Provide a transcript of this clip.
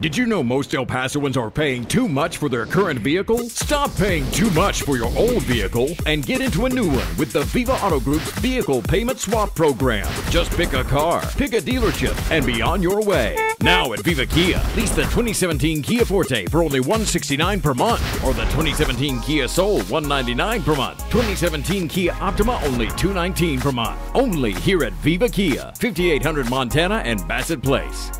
Did you know most El Pasoans are paying too much for their current vehicle? Stop paying too much for your old vehicle and get into a new one with the Viva Auto Group's Vehicle Payment Swap Program. Just pick a car, pick a dealership, and be on your way. Now at Viva Kia, lease the 2017 Kia Forte for only $169 per month, or the 2017 Kia Soul $199 per month. 2017 Kia Optima only $219 per month. Only here at Viva Kia, 5800 Montana and Bassett Place.